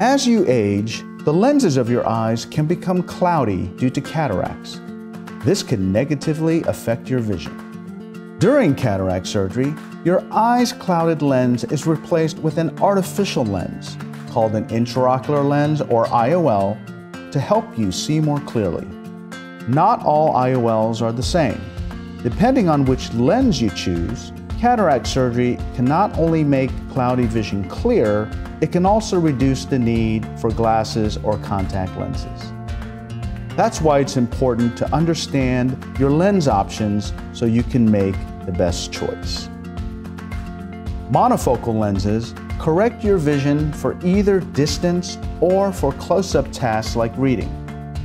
As you age, the lenses of your eyes can become cloudy due to cataracts. This can negatively affect your vision. During cataract surgery, your eye's clouded lens is replaced with an artificial lens called an intraocular lens or IOL to help you see more clearly. Not all IOLs are the same. Depending on which lens you choose, cataract surgery can not only make cloudy vision clear, it can also reduce the need for glasses or contact lenses. That's why it's important to understand your lens options so you can make the best choice. Monofocal lenses correct your vision for either distance or for close-up tasks like reading.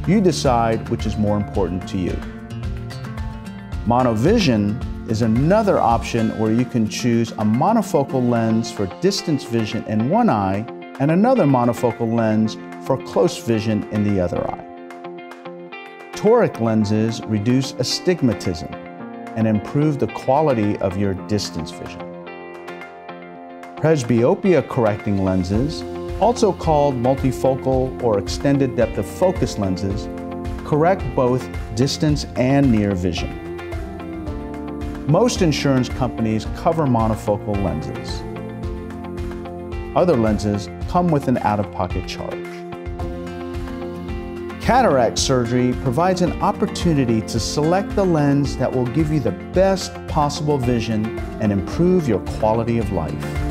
You decide which is more important to you. Monovision is another option where you can choose a monofocal lens for distance vision in one eye and another monofocal lens for close vision in the other eye. Toric lenses reduce astigmatism and improve the quality of your distance vision. Presbyopia correcting lenses, also called multifocal or extended depth of focus lenses, correct both distance and near vision. Most insurance companies cover monofocal lenses. Other lenses come with an out-of-pocket charge. Cataract surgery provides an opportunity to select the lens that will give you the best possible vision and improve your quality of life.